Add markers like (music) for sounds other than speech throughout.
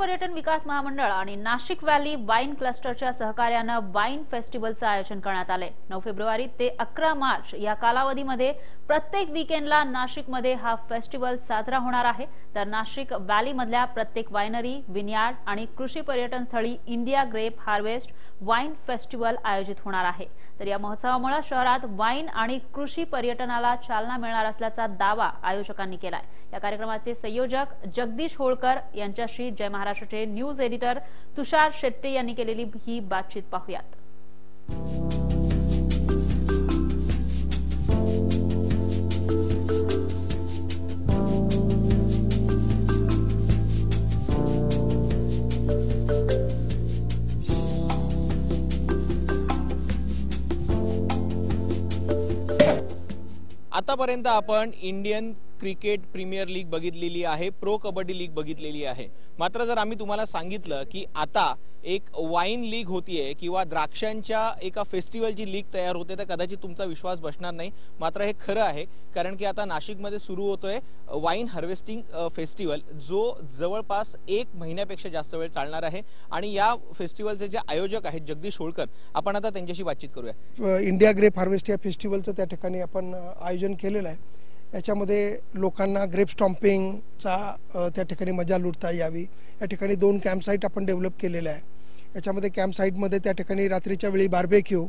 पर्यटन विकास महामंडळ आणि नाशिक व्हॅली वाईन क्लस्टरच्या सहकार्यानं वाईन फेस्टिवलचं आयोजन करण्यात आलंय. नऊ फेब्रुवारी ते अकरा मार्च या कालावधीमध्ये प्रत्येक विकेंडला नाशिकमध्ये हा फेस्टिवल साजरा होणार आहे. तर नाशिक व्हॅलीमधल्या प्रत्येक वायनरी विनयार्ड आणि कृषी पर्यटन स्थळी India grape harvest wine festival आयोजित होणार आहे. तर या महोत्सवामुळे शहरात वाईन आणि कृषी पर्यटनाला चालना मिळणार असल्याचा दावा आयोजकांनी केलाय. या कार्यक्रमाचे संयोजक जगदीश होळकर यांच्याशी जय महाराष्ट्राचे न्यूज एडिटर तुषार शेट्टे यांनी केलेली ही बातचीत पाहूयात. आतापर्यंत आपण इंडियन क्रिकेट प्रीमियर लीग बघितलेली आहे प्रो कबड्डी लीग बघितलेली आहे. मात्र जर आम्ही तुम्हाला सांगितलं की आता एक वाईन लीग होतीये किंवा द्राक्षांच्या एका फेस्टिवलची लीग तयार होते तर कदाचित तुमचा विश्वास बसणार नाही. मात्र हे खरं आहे कारण की आता नाशिकमध्ये सुरू होतोय वाईन हार्वेस्टिंग फेस्टिवल जो जवळपास एक महिन्यापेक्षा जास्त वेळ चालणार आहे. आणि या फेस्टिवलचे जे आयोजक आहेत जगदीश होळकर आपण आता त्यांच्याशी बातचीत करूया. इंडिया ग्रेप हार्वेस्ट या फेस्टिवलचं त्या ठिकाणी आपण आयोजन केलेलं आहे. याच्यामध्ये लोकांना ग्रेप स्टॉम्पिंगचा त्या ठिकाणी मजा लुटता यावी. या ठिकाणी दोन कॅम्पसाईट आपण डेव्हलप केलेल्या आहे याच्यामध्ये कॅम्प साईटमध्ये त्या ठिकाणी रात्रीच्या वेळी बार्बेक्यू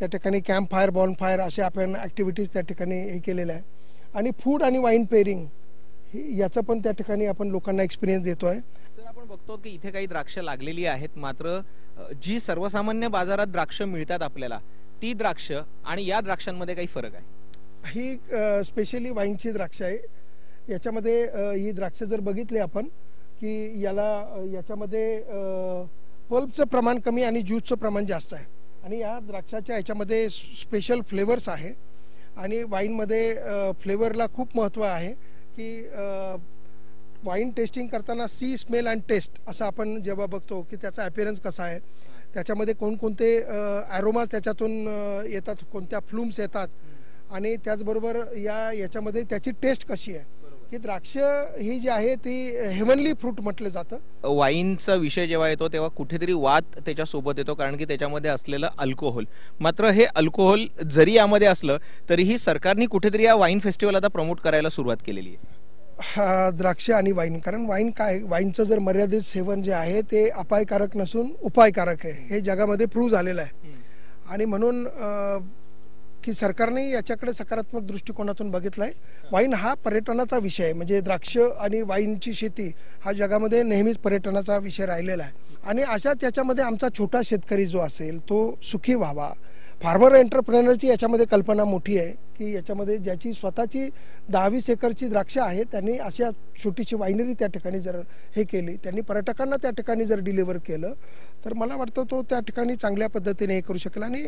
त्या ठिकाणी कॅम्प फायर बॉन फायर असे आपण ॲक्टिव्हिटीज त्या ठिकाणी हे केलेल्या आहे आणि फूड आणि वाईन पेरिंग याचं पण त्या ठिकाणी आपण लोकांना एक्सपिरियन्स देतो आहे तर आपण बघतो की इथे काही द्राक्ष लागलेली आहेत. मात्र जी सर्वसामान्य बाजारात द्राक्ष मिळतात आपल्याला ती द्राक्ष आणि या द्राक्षांमध्ये काही फरक आहे? ही स्पेशली वाईनची द्राक्ष आहे. याच्यामध्ये ही द्राक्ष जर बघितली आपण की याला याच्यामध्ये पल्पचं प्रमाण कमी आणि ज्यूसचं प्रमाण जास्त आहे. आणि या द्राक्षाच्या याच्यामध्ये स्पेशल फ्लेवर्स आहे. आणि वाईनमध्ये फ्लेवरला खूप महत्त्व आहे की वाईन टेस्टिंग करताना सी स्मेल अँड टेस्ट असं आपण जेव्हा बघतो की त्याचा अपिअरन्स कसा आहे. त्याच्यामध्ये कोणकोणते ॲरोमाज त्याच्यातून येतात कोणत्या फ्लूम्स येतात. आणि त्याचबरोबर या याच्यामध्ये त्याची टेस्ट कशी आहे? की द्राक्ष ही जी आहे ती हेवनली फ्रूट म्हटलं जातं. वाईनचा विषय जेव्हा येतो तेव्हा कुठेतरी वाद त्याच्यासोबत येतो कारण की त्याच्यामध्ये असलेलं अल्कोहोल. मात्र हे अल्कोहोल जरी यामध्ये असलं तरीही सरकारने कुठेतरी या वाईन फेस्टिवल आता प्रमोट करायला सुरुवात केलेली आहे. हा द्राक्ष आणि वाईन. कारण वाईन काय वाईनचं जर मर्यादित सेवन जे आहे ते अपायकारक नसून उपायकारक आहे. हे जगामध्ये प्रूव्ह झालेलं आहे. आणि म्हणून की सरकारने याच्याकडे सकारात्मक दृष्टिकोनातून बघितला आहे वाईन हा पर्यटनाचा विषय आहे. म्हणजे द्राक्ष आणि वाईनची शेती हा जगामध्ये नेहमीच पर्यटनाचा विषय राहिलेला आहे. आणि अशाच याच्यामध्ये आमचा छोटा शेतकरी जो असेल तो सुखी व्हावा. फार्मर एंटरप्रेनरची याच्यामध्ये कल्पना मोठी आहे की याच्यामध्ये ज्याची स्वतःची दहावीस एकरची द्राक्ष आहे त्यांनी अशा छोटीशी वायनरी त्या ठिकाणी जर हे केली त्यांनी पर्यटकांना त्या ठिकाणी जर डिलिव्हर केलं तर मला वाटतं तो त्या ठिकाणी चांगल्या पद्धतीने हे करू शकेल. आणि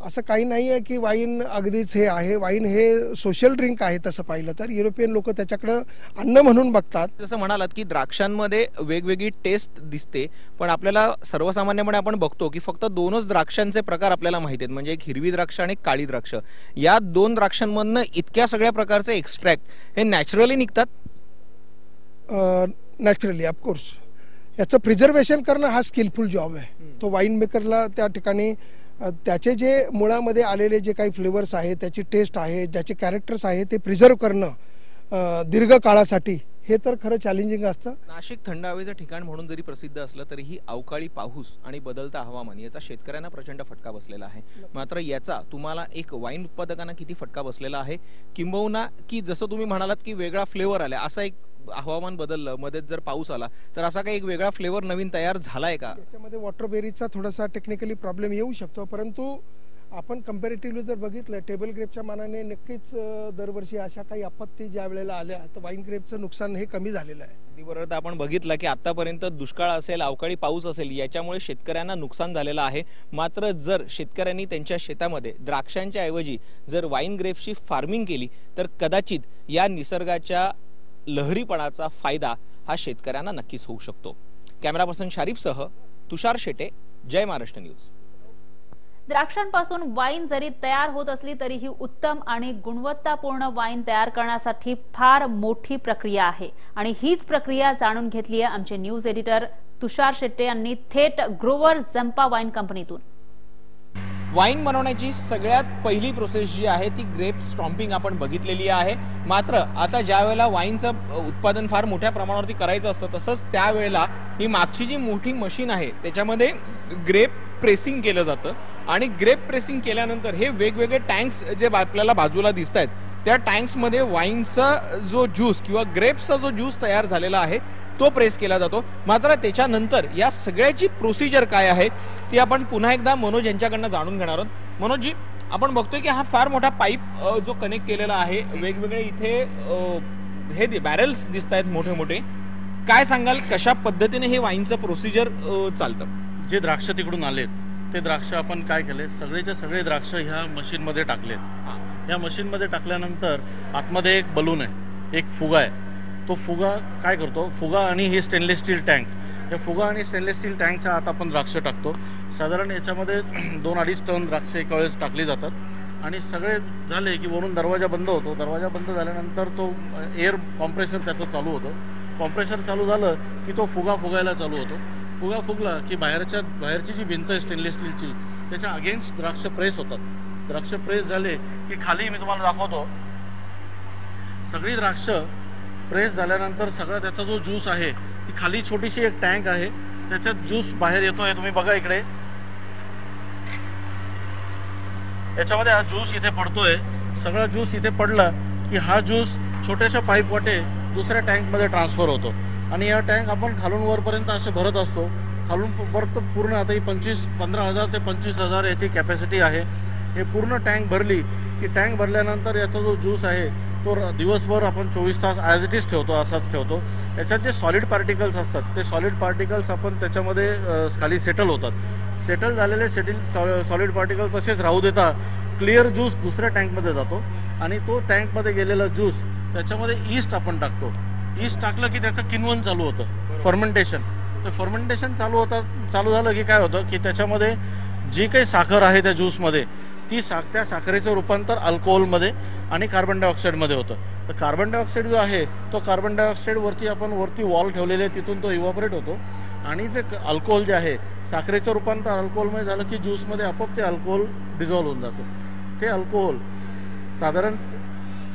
असं काही नाही आहे की वाईन अगदीच हे आहे. वाईन हे सोशल ड्रिंक आहे तसं पाहिलं तर. युरोपियन लोक त्याच्याकडं अन्न म्हणून बघतात. जसं म्हणालात की द्राक्षांमध्ये वेगवेगळी टेस्ट दिसते पण आपल्याला सर्वसामान्यपणे आपण बघतो की फक्त दोनच द्राक्षांचे प्रकार आपल्याला माहिती आहेत. म्हणजे एक हिरवी द्राक्ष आणि एक काळी द्राक्ष. या दोन द्राक्षांमधनं इतक्या सगळ्या प्रकारचे एक्स्ट्रॅक्ट हे नॅचरली निघतात? नॅचरली ऑफकोर्स याचं प्रिझर्वेशन करणं हा स्किलफुल जॉब आहे. तो वाईन मेकरला त्या ठिकाणी त्याचे जे मुळामध्ये आलेले जे काही फ्लेवर्स आहेत त्याची टेस्ट आहे ज्याचे कॅरेक्टर्स आहे ते प्रिझर्व करणं दीर्घ काळासाठी हे तर खरं चॅलेंजिंग असतं. नाशिक थंड हवेचं ठिकाण म्हणून जरी प्रसिद्ध असलं तरीही अवकाळी पाऊस आणि बदलता हवामान याचा शेतकऱ्यांना प्रचंड फटका बसलेला आहे. मात्र याचा तुम्हाला एक वाईन उत्पादकांना किती फटका बसलेला आहे? किंबहुना की जसं तुम्ही म्हणालात की वेगळा फ्लेवर आला असा एक हवामान बदललं मध्येच जर पाऊस आला तर असा काही एक वेगळा फ्लेवर नवीन तयार झालाय का? याच्यामध्ये वॉटर बेरीजचा थोडासा टेक्निकली प्रॉब्लेम येऊ शकतो परंतु आपण कम्पॅरेटिव्हली जर बघितलं टेबल ग्रेपच्या मानाने नक्कीच दरवर्षी अशा काही आपत्ती ज्या वेळेला आल्या तर वाईन ग्रेपचं नुकसान हे कमी झालेलं आहे. अगदी बरोबर. आपण बघितलं की आतापर्यंत दुष्काळ असेल अवकाळी पाऊस असेल याच्यामुळे शेतकऱ्यांना नुकसान झालेलं आहे. मात्र जर शेतकऱ्यांनी त्यांच्या शेतामध्ये द्राक्षांच्या ऐवजी जर वाईन ग्रेपची फार्मिंग केली तर कदाचित या निसर्गाच्या लहरीपणाचा फायदा हा शेतकऱ्यांना नक्कीच होऊ शकतो. कॅमेरा पर्सन शारीफसह तुषार शेटे जय महाराष्ट्र न्यूज द्राक्षांपासून वाईन जरी तयार होत असली तरी ही उत्तम आणि गुणवत्तापूर्ण वाईन तयार करण्यासाठी फार मोठी प्रक्रिया आहे. आणि हीच प्रक्रिया जाणून घेतली आहे आमचे न्यूज एडिटर तुषार शेट्टे यांनी थेट ग्रोवर जंपा वाईन कंपनीतून. वाईन बनवण्याची सगळ्यात पहिली प्रोसेस जी आहे ती ग्रेप स्टॉम्पिंग आपण बघितलेली आहे. मात्र आता ज्या वेळेला वाईनचं उत्पादन फार मोठ्या प्रमाणावरती करायचं असतं तसंच त्यावेळेला ही मागची जी मोठी मशीन आहे त्याच्यामध्ये ग्रेप प्रेसिंग केलं जातं. आणि ग्रेप प्रेसिंग केल्यानंतर हे वेगवेगळे टँक्स जे आपल्याला बाजूला दिसत आहेत त्या टँक्समध्ये वाईनचा जो ज्यूस किंवा ग्रेप्सचा जो ज्यूस तयार झालेला आहे तो प्रेस केला जातो. मात्र त्याच्यानंतर या सगळ्याची प्रोसिजर काय आहे ती आपण पुन्हा एकदा मनोज यांच्याकडनं जाणून घेणार आहोत. मनोजी आपण बघतोय की हा फार मोठा पाईप जो कनेक्ट केलेला आहे वेगवेगळे इथे हे बॅरल्स दिसत आहेत मोठे मोठे काय सांगाल कशा पद्धतीने हे वाईनचं प्रोसिजर चालतं? जे द्राक्ष तिकडून आलेत ते द्राक्ष आपण काय केले? सगळेचे सगळे द्राक्ष ह्या मशीनमध्ये टाकलेत या मशीनमध्ये टाकल्यानंतर आतमध्ये एक बलून आहे. एक फुगा आहे. तो फुगा काय करतो? फुगा आणि हे स्टेनलेस स्टील टँक या फुगा आणि स्टेनलेस स्टील टँकच्या आत आपण द्राक्ष टाकतो. साधारण याच्यामध्ये (clears throat) दोन अडीच टन द्राक्ष एका वेळेस टाकली जातात. आणि सगळे झाले की वरून दरवाजा बंद होतो. दरवाजा बंद झाल्यानंतर तो एअर कॉम्प्रेसर त्याचं चालू होतं. कॉम्प्रेसर चालू झालं की तो फुगा फुगायला चालू होतो. फुगा फुगला की बाहेरच्या बाहेरची जी भिंत आहे स्टेनलेस स्टीलची त्याच्या अगेन्स्ट द्राक्ष प्रेस होतात. द्राक्ष प्रेस झाले की खाली मी तुम्हाला दाखवतो. सगळी द्राक्ष प्रेस झाल्यानंतर सगळा त्याचा जो ज्यूस आहे ती खाली छोटीशी एक टँक आहे. त्याच्यात ज्यूस बाहेर येतो आहे तुम्ही बघा इकडे. याच्यामध्ये हा ज्यूस इथे पडतोय. सगळा ज्यूस इथे पडला की हा ज्यूस छोट्याशा पाईप वाटे दुसऱ्या टँकमध्ये ट्रान्सफर होतो. आणि या टँक आपण खालून वरपर्यंत असे भरत असतो. खालून वरत पूर्ण आता ही पंचवीस पंधरा हजार ते पंचवीस हजार याची कॅपॅसिटी आहे. हे पूर्ण टँक भरली की टँक भरल्यानंतर याचा जो ज्यूस आहे तो दिवसभर आपण चोवीस तास ॲज इट इज ठेवतो असाच ठेवतो. याच्यात जे सॉलिड पार्टिकल्स असतात ते सॉलिड पार्टिकल्स आपण त्याच्यामध्ये खाली सेटल होतात. सेटल झालेले सेटिल सॉलिड पार्टिकल तसेच राहू देता क्लिअर ज्यूस दुसऱ्या टँकमध्ये जातो आणि तो टँकमध्ये गेलेला ज्यूस त्याच्यामध्ये ईस्ट आपण टाकतो. ईस्ट टाकलं की त्याचं किनवण चालू होतं. फर्मेंटेशन तर फर्मेंटेशन चालू होतं चालू झालं की काय होतं की त्याच्यामध्ये जी काही साखर आहे त्या ज्यूसमध्ये ती साख त्या साखरेचं रूपांतर अल्कोहोलमध्ये आणि कार्बन डायऑक्साईडमध्ये होतं. तर कार्बन डायऑक्साईड जो आहे तो कार्बन डायऑक्साईडवरती आपण वरती वॉल ठेवलेले आहे, तिथून तो इव्हॉपरेट होतो. आणि जे अल्कोहोल जे आहे साखरेचं रूपांतर अल्कोहोलमध्ये झालं की ज्यूसमध्ये आपोआप ते अल्कोहोल डिझॉल्व्ह होऊन जातं. ते अल्कोहोल साधारण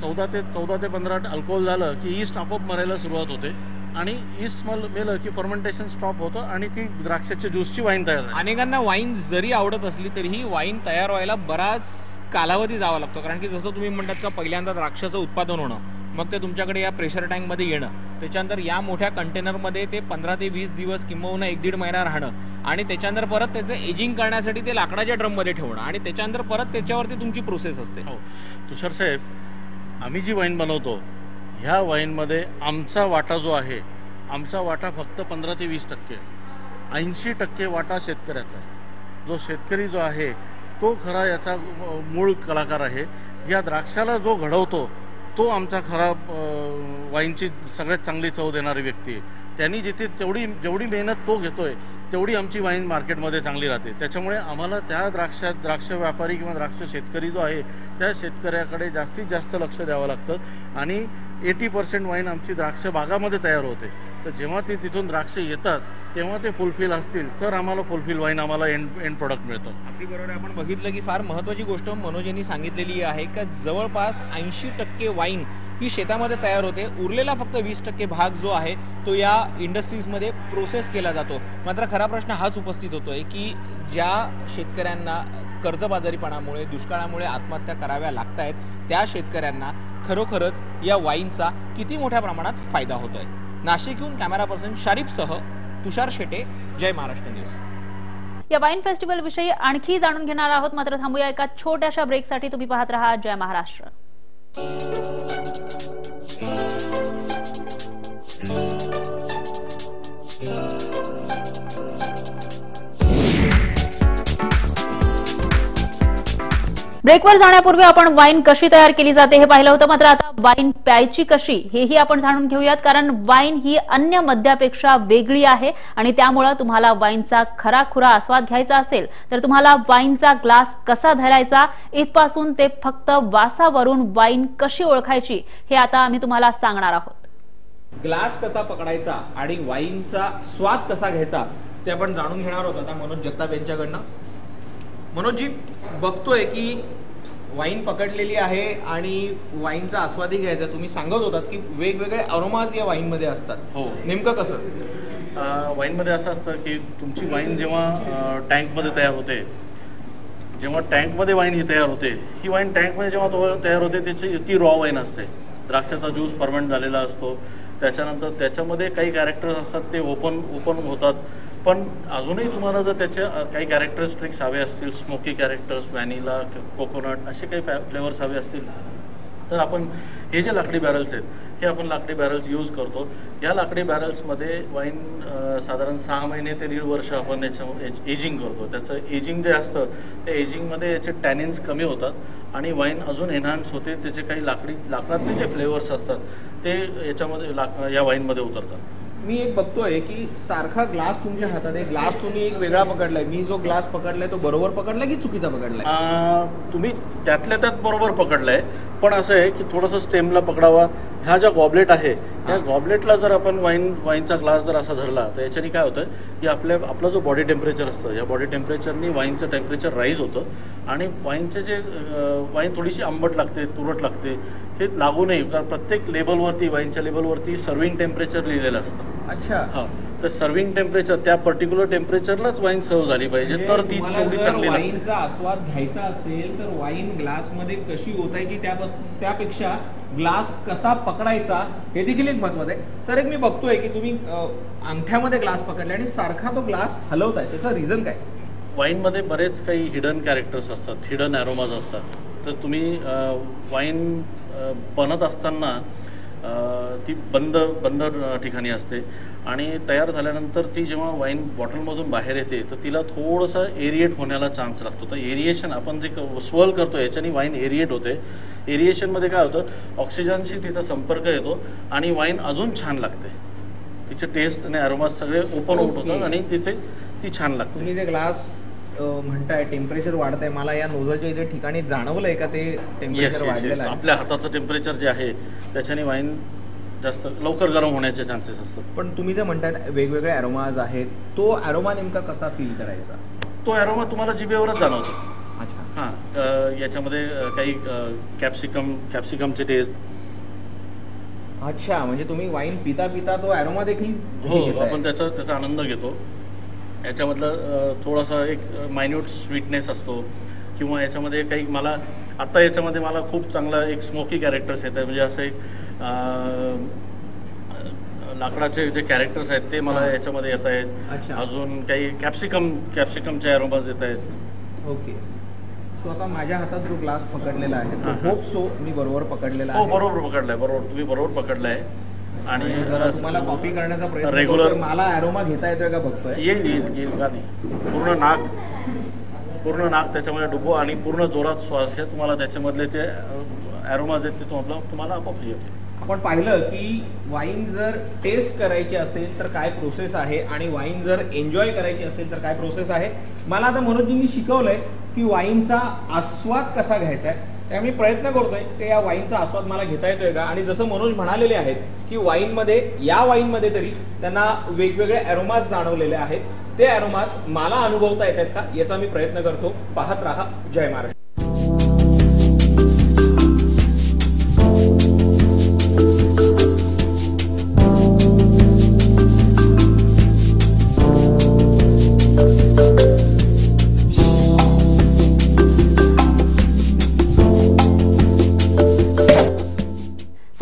चौदा ते चौदा ते पंधरा अल्कोहोल झालं की ईस्ट आपोआप मरायला सुरुवात होते. आणि ईस्ट मल मेलं की फर्मेंटेशन स्टॉप होतं आणि ती द्राक्षाच्या ज्यूसची वाईन तयार झाली. अनेकांना वाईन जरी आवडत असली तरीही वाईन तयार व्हायला बराच कालावधी जावा लागतो. कारण की जसं तुम्ही म्हणतात का पहिल्यांदा द्राक्षाचं उत्पादन होणं मग ते तुमच्याकडे या प्रेशर टँकमध्ये येणं त्याच्यानंतर या मोठ्या कंटेनरमध्ये ते पंधरा ते वीस दिवस किंबहुना एक दीड महिना राहणं आणि त्याच्यानंतर परत त्याचं एजिंग करण्यासाठी ते लाकडाच्या ड्रममध्ये ठेवणं आणि त्याच्यानंतर परत त्याच्यावरती तुमची प्रोसेस असते. हो. तुषार साहेब आम्ही जी वाईन बनवतो ह्या वाईनमध्ये आमचा वाटा जो आहे आमचा वाटा फक्त पंधरा ते वीस टक्के ऐंशी टक्के वाटा शेतकऱ्याचा आहे. जो शेतकरी जो आहे तो खरा याचा मूळ कलाकार आहे. या द्राक्षाला जो घडवतो तो आमचा खरा वाईनची सगळ्यात चांगली चव देणारी व्यक्ती आहे. त्यांनी जिथे तेवढी जेवढी मेहनत तो घेतोय तेवढी आमची वाईन मार्केटमध्ये चांगली राहते. त्याच्यामुळे आम्हाला त्या द्राक्ष द्राक्ष व्यापारी किंवा द्राक्ष शेतकरी जो आहे त्या शेतकऱ्याकडे जास्तीत जास्त लक्ष द्यावं लागतं. आणि एटी पर्सेंट वाईन आमची द्राक्ष बागामध्ये तयार होते. तर जेव्हा ते तिथून द्राक्ष येतात तेव्हा ते फुलफिल असतील तर आम्हाला फुलफिल वाईन आम्हाला एंड एंड प्रोडक्ट मिळतं. आपली बरोबर आपण बघितलं की फार महत्वाची गोष्ट मनोज यांनी सांगितलेली आहे का जवळपास ऐंशी टक्के वाईन ही शेतामध्ये तयार होते. उरलेला फक्त वीस टक्के भाग जो आहे तो या इंडस्ट्रीजमध्ये प्रोसेस केला जातो. मात्र खरा प्रश्न हाच उपस्थित होतोय की ज्या शेतकऱ्यांना कर्जबाजारीपणामुळे दुष्काळामुळे आत्महत्या कराव्या लागत आहेत त्या शेतकऱ्यांना खरोखरच या वाईनचा किती मोठ्या प्रमाणात फायदा होतोय? नाशिकहून कॅमेरा पर्सन शारीफसह तुषार शेटे जय महाराष्ट्र न्यूज. या वाईन फेस्टिवल विषयी आणखी जाणून घेणार आहोत. मात्र थांबूया एका छोट्याशा ब्रेकसाठी. तुम्ही पाहत राहा जय महाराष्ट्र. ब्रेकवर जाण्यापूर्वी आपण वाईन कशी तयार केली जाते हे पाहिलं होतं. मात्र आता वाईन प्यायची कशी हेही आपण जाणून घेऊयात. कारण वाईन ही अन्य मद्यापेक्षा वेगळी आहे आणि त्यामुळं तुम्हाला वाईनचा खराखुरा आस्वाद घ्यायचा असेल तर तुम्हाला वाईनचा ग्लास कसा धरायचा इथपासून ते फक्त वासावरून वाईन कशी ओळखायची हे आता आम्ही तुम्हाला सांगणार आहोत. ग्लास कसा पकडायचा आणि वाईनचा स्वाद कसा घ्यायचा ते आपण जाणून घेणार होतो आता मनोज जगताप यांच्याकडनं. मनोजजी बघतोय की वाईन पकडलेली आहे आणि वाईनचा आस्वादही घ्यायचा. तुम्ही सांगत होतात की वेगवेगळे अरोमाज या वाईनमध्ये असतात. हो. नेमकं कसं? वाईनमध्ये असं असतं की तुमची वाईन जेव्हा अं, टँकमध्ये तयार होते जेव्हा टँकमध्ये वाईन ही तयार होते ही वाईन टँकमध्ये जेव्हा तो तयार होते त्याची ती रॉ वाईन असते. द्राक्षाचा ज्यूस फर्मेंट झालेला असतो. त्याच्यानंतर त्याच्यामध्ये काही कॅरेक्टर्स असतात ते ओपन ओपन होतात. पण अजूनही तुम्हाला जर त्याच्या काही काही कॅरेक्टरिस्टिक्स हवे असतील स्मोकी कॅरेक्टर्स व्हॅनिला कोकोनट असे काही फ्लेवर्स हवे असतील तर आपण हे जे लाकडी बॅरल्स आहेत हे आपण लाकडी बॅरल्स यूज करतो. या लाकडी बॅरल्समध्ये वाईन साधारण सहा महिने ते दीड वर्ष आपण याच्या एजिंग करतो. त्याचं एजिंग जे असतं त्या एजिंगमध्ये याचे टॅनिन्स कमी होतात आणि वाईन अजून एन्हान्स होते. त्याचे काही लाकडी लाकडातले जे फ्लेवर्स असतात ते याच्यामध्ये लाक या वाईनमध्ये उतरतात. मी एक बघतोय की सारखा ग्लास तुमच्या हातात आहे. ग्लास तुम्ही एक वेगळा पकडलाय. मी जो ग्लास पकडलाय तो बरोबर पकडलाय की चुकीचा पकडलाय? तुम्ही त्यातल्या त्यात बरोबर पकडलंय. पण असं आहे की थोडंसं स्टेमला पकडावा. ह्या ज्या गॉबलेट आहे या गॉबलेटला जर आपण वाईन वाईनचा ग्लास जर असा धरला तर याच्याने काय होतं की आपल्या आपलं जो बॉडी टेम्परेचर असतं या बॉडी टेम्परेचरनी वाईनचं टेम्परेचर राईज होतं. आणि वाईनचे जे वाईन थोडीशी आंबट लागते तुरट लागते हे लागू नये. कारण प्रत्येक लेबलवरती वाईनच्या लेबलवरती सर्विंग टेम्परेचर लिहिलेलं असतं. अच्छा. हा. तर सर्विंग टेम्परेचर त्या पर्टिक्युलर टेम्परेचरलाच वाईन सर्व झाली पाहिजे. तर ती तेवढी चांगली लागते. वाईनचा आस्वाद घ्यायचा असेल तर वाईन ग्लासमध्ये कशी ओतायची त्यापासून त्यापेक्षा ग्लास कसा पकडायचा हे देखील एक महत्वाचं आहे. सर एक मी बघतोय की तुम्ही अं, अंगठ्यामध्ये ग्लास पकडले आणि सारखा तो ग्लास हलवताय. त्याचं रिझन काय? वाईनमध्ये बरेच काही हिडन कॅरेक्टर्स असतात हिडन ॲरोमाज असतात. तर तुम्ही वाईन बनत असताना ती बंद बंद ठिकाणी असते. आणि तयार झाल्यानंतर ती जेव्हा वाईन बॉटलमधून बाहेर येते तर तिला थोडंसं एरिएट होण्याला चान्स लागतो. तर एरिएशन आपण जे स्वर्ल करतो याच्याने वाईन एरिएट होते. एरिएशनमध्ये काय होतं ऑक्सिजनशी तिचा संपर्क येतो आणि वाईन अजून छान लागते. तिचे टेस्ट आणि अरोमाज सगळे ओपन आउट. होतात आणि तिचे ती छान लागते. जे ग्लास म्हणताय टेम्परेचर वाढतंय. मला या नोझलच्या इथे ठिकाणी जाणवलंय का ते टेम्परेचर वाढलेलं आहे? आपल्या हाताचं टेम्परेचर जे आहे त्याच्याने वाईन जास्त लवकर गरम होण्याचे चान्सेस असतात. पण तुम्ही जे म्हणताय वेगवेगळे अरोमाज आहेत तो अरोमा नेमका कसा फील करायचा? तो अरोमा तुम्हाला जिभेवरच जाणवतो. अच्छा. हां याच्यामध्ये काही कॅप्सिकम कॅप्सिकमचे टेस्ट अच्छा म्हणजे तुम्ही वाईन पिता पिता तो अरोमा देखील हो. आपण त्याचा त्याचा आनंद घेतो. याच्यामधलं थोडासा एक मायन्यूट स्वीटनेस असतो. किंवा याच्यामध्ये काही मला आत्ता याच्यामध्ये मला खूप चांगला एक स्मोकी कॅरेक्टर्स येत आहे म्हणजे असं एक लाकडाचे जे कॅरेक्टर्स आहेत ते मला. याच्यामध्ये येत आहेत. अजून काही कॅप्सिकम कॅप्सिकमचे अरोमाज येत आहेत. ओके. सो आता माझ्या हातात जो ग्लास पकडलेला आहे तो. होप सो मी बरोबर पकडलेला हो आहे. बरोबर पकडलाय बरोबर. तुम्ही बरोबर पकडलाय. आणि तुम्हाला कॉपी करण्याचा प्रयत्न करतोय. मला अरोमा घेता येतोय का बघतोय? येईल येईल येईल का नाही? पूर्ण नाक पूर्ण नाक त्याच्यामध्ये डुबो आणि पूर्ण जोरात श्वास घ्या. तुम्हाला त्याच्यामधले ते ॲरोमाज आहेत ते तुम्हाला तुम्हाला आपोआप येते आपण पाहिलं की वाईन जर टेस्ट करायची असेल तर काय प्रोसेस आहे आणि वाईन जर एन्जॉय करायची असेल तर काय प्रोसेस आहे? मला आता मनोजींनी शिकवलंय की वाईनचा आस्वाद कसा घ्यायचा आहे. त्यामुळे मी प्रयत्न करतोय ते या वाईनचा आस्वाद मला घेता येतोय का? आणि जसं मनोज म्हणालेले आहेत की वाईनमध्ये या वाईनमध्ये तरी त्यांना वेगवेगळे अरोमाज जाणवलेले आहेत. ते अरोमाज मला अनुभवता येत आहेत का? याचा मी प्रयत्न करतो. पाहत राहा. जय महाराष्ट्र.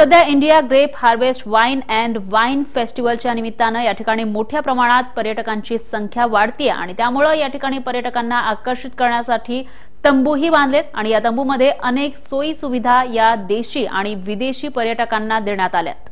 सध्या India grape harvest wine and wine फेस्टिवलच्या निमित्तानं या ठिकाणी मोठ्या प्रमाणात पर्यटकांची संख्या वाढतीय आणि त्यामुळं या ठिकाणी पर्यटकांना आकर्षित करण्यासाठी तंबूही बांधलेत आणि या तंबूमध्ये अनेक सोयी सुविधा या देशी आणि विदेशी पर्यटकांना देण्यात आल्यात.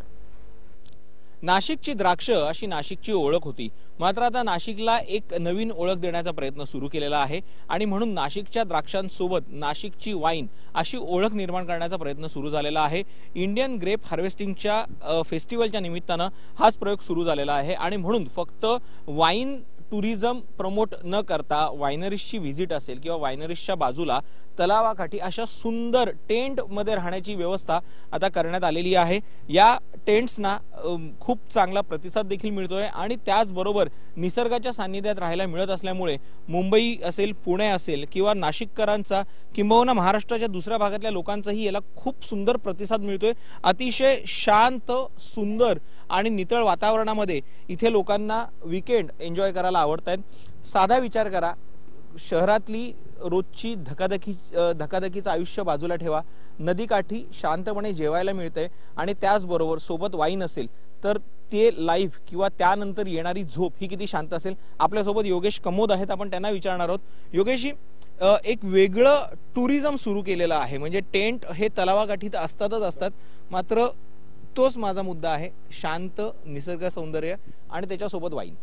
नाशिकची द्राक्ष अशी नाशिकची ओळख होती. मात्र आता नाशिकला एक नवीन ओळख देण्याचा प्रयत्न सुरू केलेला आहे आणि म्हणून नाशिकच्या द्राक्षांसोबत नाशिकची वाईन अशी ओळख निर्माण करण्याचा प्रयत्न सुरू झालेला आहे. इंडियन ग्रेप हार्वेस्टिंगच्या फेस्टिवलच्या निमित्तानं हाच प्रयोग सुरू झालेला आहे आणि म्हणून फक्त वाईन टुरिझम प्रमोट न करता वायनरीजची व्हिजिट असेल किंवा वायनरीजच्या बाजूला तलावाकाठी अशा सुंदर टेंटमध्ये राहण्याची व्यवस्था आता करण्यात आलेली आहे. या टेंट्सना खूप चांगला प्रतिसाद देखील मिळतोय आणि त्याचबरोबर निसर्गाच्या सान्निध्यात राहायला मिळत असल्यामुळे मुंबई असेल पुणे असेल किंवा नाशिककरांचा किंबहुना महाराष्ट्राच्या दुसऱ्या भागातल्या लोकांचाही याला खूप सुंदर प्रतिसाद मिळतोय. अतिशय शांत सुंदर आणि नितळ वातावरणामध्ये इथे लोकांना विकेंड एन्जॉय करायला आवडत आहेत साधा विचार करा. शहरातली रोजची धकाधकी धकाधकीचं आयुष्य बाजूला ठेवा. नदीकाठी शांतपणे जेवायला मिळते आणि त्याचबरोबर सोबत वाईन असेल तर ते लाईव्ह किंवा त्यानंतर येणारी झोप ही किती शांत असेल? आपल्यासोबत योगेश कमोद आहेत आपण त्यांना विचारणार आहोत. योगेशजी एक वेगळं टुरिझम सुरू केलेलं आहे. म्हणजे टेंट हे तलावाकाठी तर असतातच असतात. मात्र तोच माझा मुद्दा आहे. शांत निसर्ग सौंदर्य आणि त्याच्यासोबत वाईन.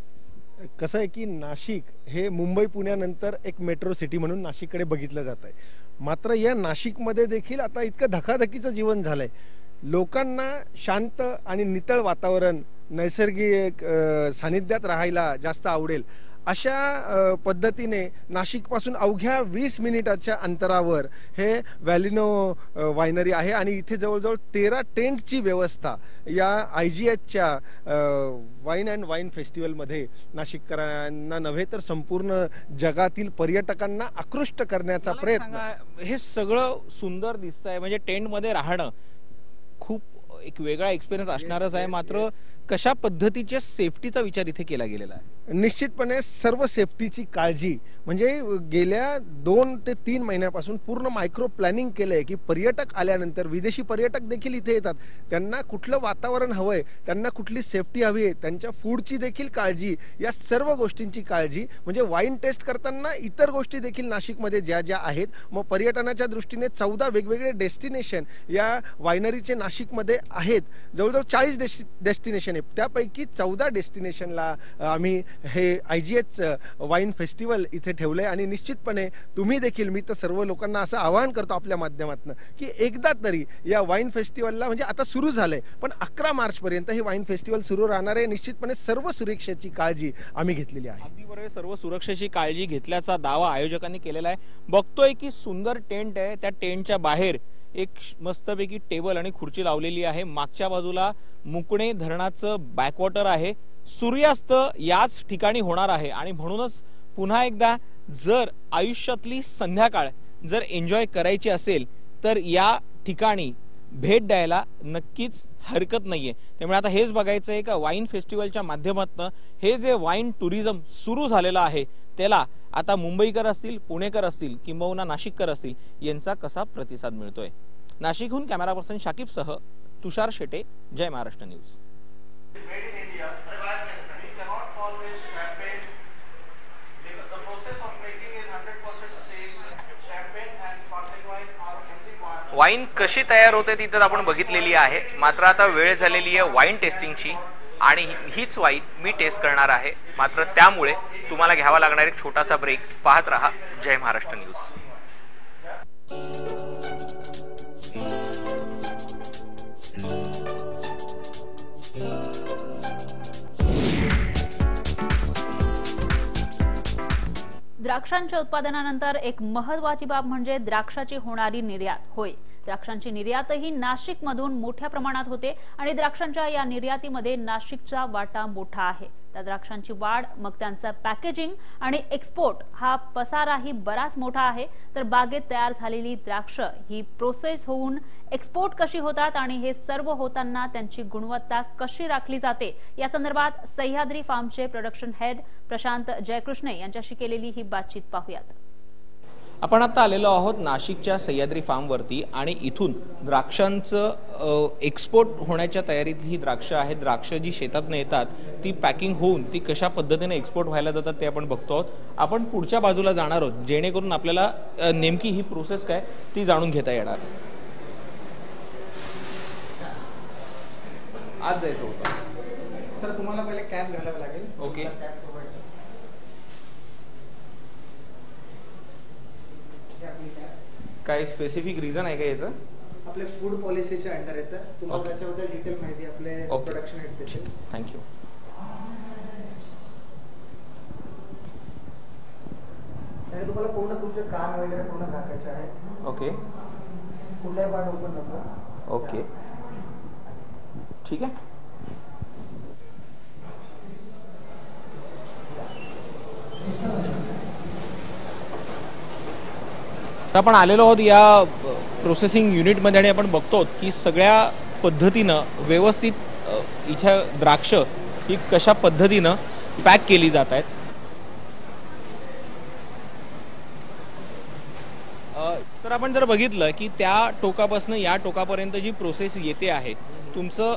कसं आहे की नाशिक हे मुंबई पुण्यानंतर एक मेट्रो सिटी म्हणून नाशिककडे बघितलं जात आहे. मात्र या नाशिकमध्ये देखील आता इतकं धकाधकीचं जीवन झालंय. लोकांना शांत आणि नितळ वातावरण नैसर्गिक सानिध्यात राहायला जास्त आवडेल. अशा पद्धतीने नाशिकपासून अवघ्या वीस मिनिटाच्या अंतरावर हे व्हॅलिनो वायनरी आहे आणि इथे जवळजवळ तेरा टेंटची व्यवस्था या आय जी एचच्या वाईन अँड वाईन फेस्टिवलमध्ये नाशिककरांना नव्हे तर संपूर्ण जगातील पर्यटकांना आकृष्ट करण्याचा प्रयत्न. हे सगळं सुंदर दिसतंय म्हणजे टेंटमध्ये राहणं खूप एक वेगळा एक्सपिरियन्स असणारच आहे. मात्र कशा पद्धतीच्या सेफ्टीचा विचार इथे केला गेलेला आहे? निश्चितपणे सर्व सेफ्टीची काळजी म्हणजे गेल्या दोन ते तीन महिन्यापासून पूर्ण मायक्रो प्लॅनिंग केलंय की पर्यटक आल्यानंतर विदेशी पर्यटक देखील इथे येतात. त्यांना कुठलं वातावरण हवंय त्यांना कुठली सेफ्टी हवी आहे त्यांच्या फूडची देखील काळजी या सर्व गोष्टींची काळजी म्हणजे वाईन टेस्ट करताना इतर गोष्टी देखील नाशिकमध्ये ज्या ज्या आहेत मग पर्यटनाच्या दृष्टीने चौदा वेगवेगळे डेस्टिनेशन या वायनरीचे नाशिकमध्ये आहेत. जवळजवळ चाळीस डेस्टिनेशन ठिकाणी. त्यापैकी चौदा डेस्टिनेशनला आम्ही हे I G H wine festival इथे ठेवलं आहे आणि निश्चितपणे तुम्ही देखील मी तर सर्व लोकांना असं आवाहन करतो आपल्या माध्यमातून की एकदा तरी या वाईन फेस्टिवलला म्हणजे आता सुरू झालंय पण अकरा मार्चपर्यंत हे वाईन फेस्टिवल सुरू राहणार आहे. निश्चितपणे सर्व सुरक्षेची काळजी आम्ही घेतलेली आहे. अगदी बरोबर सर्व सुरक्षेची काळजी घेतल्याचा दावा आयोजकांनी केलेला आहे. बघतोय की सुंदर टेंट आहे. त्या टेंटच्या बाहेर एक मस्तपैकी टेबल आणि खुर्ची लावलेली आहे. मागच्या बाजूला मुकणे धरणाचं बॅकवॉटर आहे. सूर्यास्त याच ठिकाणी होणार आहे. आणि म्हणूनच पुन्हा एकदा जर आयुष्यातली संध्याकाळ जर एन्जॉय करायची असेल तर या ठिकाणी भेट द्यायला नक्कीच हरकत नाहीये. त्यामुळे आता हेच बघायचं आहे का वाईन फेस्टिवलच्या माध्यमातून हे जे वाईन टुरिझम सुरू झालेलं आहे त्याला आता मुंबईकर असतील पुणेकर असतील किंबहुना नाशिककर असतील यांचा कसा प्रतिसाद मिळतोय? नाशिकहून कॅमेरा पर्सन शाकिबसह तुषार शेटे जय महाराष्ट्र न्यूज. वाईन कशी तयार होते ती तर आपण बघितलेली आहे. मात्र आता वेळ झालेली आहे वाईन टेस्टिंगची आणि हीच वाईन मी टेस्ट करणार आहे. मात्र त्यामुळे तुम्हाला घ्यावा लागणार एक छोटासा ब्रेक पाहत रहा जय महाराष्ट्र न्यूज द्राक्षांच्या उत्पादनानंतर एक महत्वाची बाब म्हणजे द्राक्षाची होणारी निर्यात. होय. द्राक्षांची निर्यातही नाशिकमधून मोठ्या प्रमाणात होते आणि द्राक्षांच्या या निर्यातीमध्ये नाशिकचा वाटा मोठा आहे. त्या द्राक्षांची वाढ मग त्यांचं पॅकेजिंग आणि एक्सपोर्ट हा पसाराही बराच मोठा आहे. तर बागेत तयार झालेली द्राक्ष ही प्रोसेस होऊन एक्सपोर्ट कशी होतात आणि हे सर्व होताना त्यांची गुणवत्ता कशी राखली जाते या संदर्भात सह्याद्री फार्मचे प्रोडक्शन हेड प्रशांत जयकृष्णे यांच्याशी केलेली ही बातचीत पाहूयात. आपण आता आलेलो आहोत नाशिकच्या सह्याद्री फार्मवरती आणि इथून द्राक्षांचं एक्सपोर्ट होण्याच्या तयारीत ही द्राक्ष आहेत. द्राक्ष जी शेतातनं येतात ती पॅकिंग होऊन ती कशा पद्धतीने एक्सपोर्ट व्हायला जातात ते आपण बघतो आहोत. आपण पुढच्या बाजूला जाणार आहोत जेणेकरून आपल्याला नेमकी ही प्रोसेस काय ती जाणून घेता येणार. आज जायचं होतं. सर तुम्हाला पहिले कॅब घालावं लागेल. ओके. कॅब प्रोव्हाइड आपली कॅब काय स्पेसिफिक रिझन आहे का याचं? आपले फूड पॉलिसीच्या अंडर येतं. तुम्हाला. त्याच्याबद्दल डिटेल माहिती आपले ओके. प्रोडक्शन हेड देतील. थँक्यू आणि तुम्हाला पूर्ण तुमचे कान वगैरे पूर्ण झाकायचे आहे ओके कुठल्याही पार्ट ओपन नको. ओके ठीक आहे. आता आपण आलेलो आहोत या प्रोसेसिंग युनिटमध्ये आणि आपण बघतो की सगळ्या पद्धतीनं व्यवस्थित इथ्या द्राक्ष ही कशा पद्धतीनं पॅक केली जात आहेत. सर आपण जर बघितलं की त्या टोकापासून या टोकापर्यंत जी प्रोसेस येते आहे तुमचं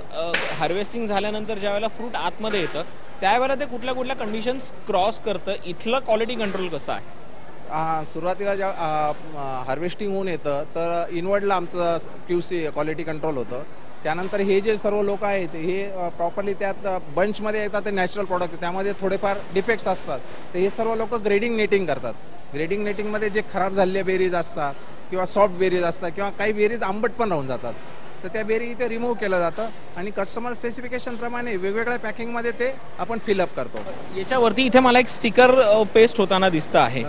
हार्वेस्टिंग झाल्यानंतर ज्या वेळेला फ्रूट आतमध्ये येतं त्यावेळेला ते कुठल्या कुठल्या कंडिशन्स क्रॉस करतं इथलं क्वालिटी कंट्रोल कसं आहे? सुरुवातीला ज्या हार्वेस्टिंग होऊन येतं तर इनवर्डला आमचं क्यू सी क्वालिटी कंट्रोल होतं. त्यानंतर हे जे सर्व लोक आहेत हे प्रॉपरली त्यात बंचमध्ये येतात ते नॅचरल प्रॉडक्ट त्यामध्ये थोडेफार डिफेक्ट्स असतात. तर हे सर्व लोक ग्रेडिंग नेटिंग करतात. ग्रेडिंग नेटिंगमध्ये जे खराब झालेले बेरीज असतात किंवा सॉफ्ट बेरीज असतात किंवा काही बेरीज आंबट पण राहून जातात. तर त्या बेरी इथे रिमूव्ह केलं जातं. आणि कस्टमर स्पेसिफिकेशन प्रमाणे वेगवेगळ्या पॅकिंगमध्ये ते आपण फिलअप करतो. याच्यावरती इथे मला एक स्टिकर पेस्ट होताना दिसतं आहे.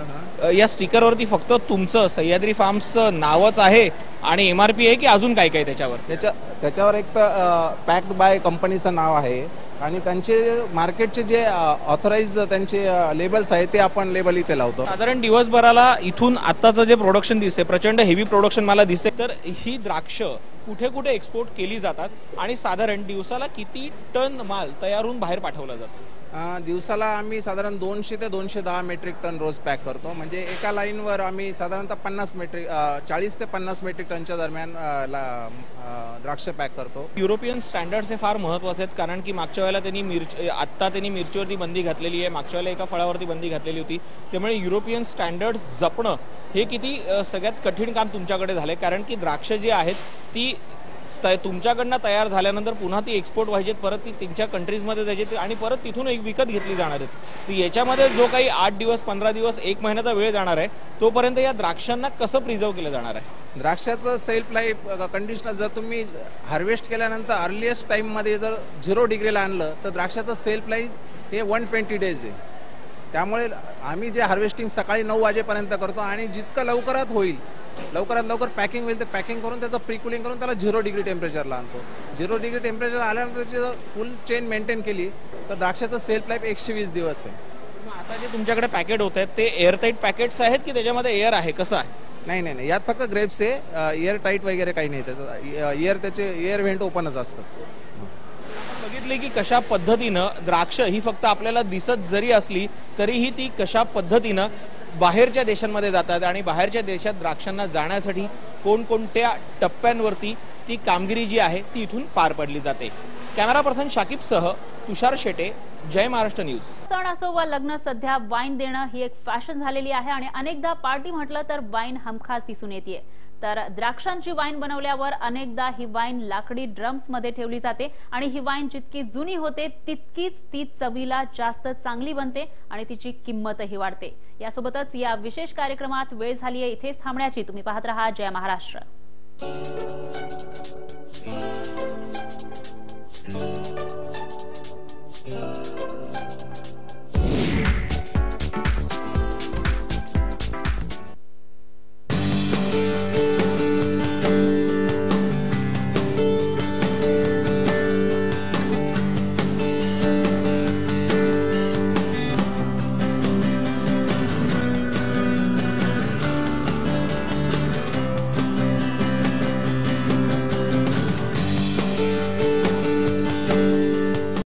या स्टिकरवरती फक्त तुमचं सह्याद्री फार्म्सचं नावच आहे आणि एम आर पी आहे की अजून काय काय त्याच्यावर? त्याच्या त्याच्यावर एक तर पॅक्ड बाय कंपनीचं नाव आहे. आणि त्यांचे मार्केटचे जे ऑथराईज त्यांचे लेबल्स आहेत ते आपण लेबल इथे लावतो. साधारण दिवसभराला इथून आत्ताचं जे प्रोडक्शन दिसते प्रचंड हेवी प्रोडक्शन मला दिसते तर ही द्राक्ष कुठे कुठे एक्सपोर्ट केली जातात आणि साधारण दिवसाला किती टन माल तयार होऊन बाहेर पाठवला जातो? दिवसाला आम्ही साधारण दोनशे ते दोनशे दहा मेट्रिक टन रोज पॅक करतो. म्हणजे एका लाईनवर आम्ही साधारणतः पन्नास मेट्रिक चाळीस ते पन्नास मेट्रिक टनच्या दरम्यान ला- द्राक्ष पॅक करतो. युरोपियन स्टँडर्ड्स हे फार महत्त्वाचे आहेत कारण की मागच्या वेळेला त्यांनी मिरची आत्ता त्यांनी मिरचीवरती बंदी घातलेली आहे. मागच्या वेळेला एका फळावरती बंदी घातलेली होती. त्यामुळे युरोपियन स्टँडर्ड्स जपणं हे किती सगळ्यात कठीण काम तुमच्याकडे झालंय. कारण की द्राक्ष जी आहेत ती तुमच्याकडनं तयार झाल्यानंतर पुन्हा ती एक्सपोर्ट व्हायची परत ती त्यांच्या कंट्रीजमध्ये द्यायची आणि परत तिथून एक विकत घेतली जाणार आहेत. तर याच्यामध्ये जो काही आठ दिवस पंधरा दिवस एक महिन्याचा वेळ जाणार आहे तोपर्यंत या द्राक्षांना कसं प्रिझर्व केलं जाणार आहे? द्राक्षाचं सेल्फ लाईफ कंडिशनर जर तुम्ही हार्वेस्ट केल्यानंतर अर्लिएस्ट टाईममध्ये जर झिरो डिग्रीला आणलं तर द्राक्षाचं सेल्फ लाईफ हे वन ट्वेंटी डेज आहे. त्यामुळे आम्ही जे हार्वेस्टिंग सकाळी नऊ वाजेपर्यंत करतो आणि जितकं लवकरात होईल लवकरात लवकर पॅकिंग होईल ते पॅकिंग करून त्याचं प्रिकुलिंग करून त्याला झिरो डिग्री टेम्परेचरला आणतो. झिरो डिग्री टेम्परेचर आल्यानंतर त्याची जर फुल चेन मेंटेन केली तर द्राक्षाचं सेल्फ लाईफ एकशे वीस दिवस आहे. आता जे तुमच्याकडे पॅकेट होत आहेत ते एअरटाईट पॅकेट्स आहेत की त्याच्यामध्ये एअर आहे? कसं आहे? नाही नाही नाही. यात फक्त ग्रेप्स आहे एअर टाईट वगैरे काही नाही. त्याचं एअर त्याचे एअर व्हेंट ओपनच असतात. बघितले की कशा पद्धतीनं द्राक्ष ही फक्त आपल्याला दिसत जरी असली तरीही ती कशा पद्धतीनं बाहेरच्या देशांमध्ये जातात आणि बाहेरच्या देशात द्राक्षांना जाण्यासाठी कोणकोणत्या टप्प्यांवरती ती कामगिरी जी आहे ती इथून पार पडली जाते. कॅमेरा पर्सन शाकिबसह तुषार शेटे जय महाराष्ट्र न्यूज. सण असो वा लग्न सध्या वाईन देणं ही एक फॅशन झालेली आहे आणि अनेकदा पार्टी म्हटलं तर वाईन हमखास दिसून येते तर द्राक्षांची वाईन बनवल्यावर अनेकदा ही वाईन लाकडी ड्रम्समध्ये ठेवली जाते आणि ही वाईन जितकी जुनी होते तितकीच ती चवीला जास्त चांगली बनते आणि तिची किंमतही वाढते. यासोबतच या विशेष कार्यक्रमात वेळ झाली आहे इथेच थांबण्याची. तुम्ही पाहत रहा जय महाराष्ट्र.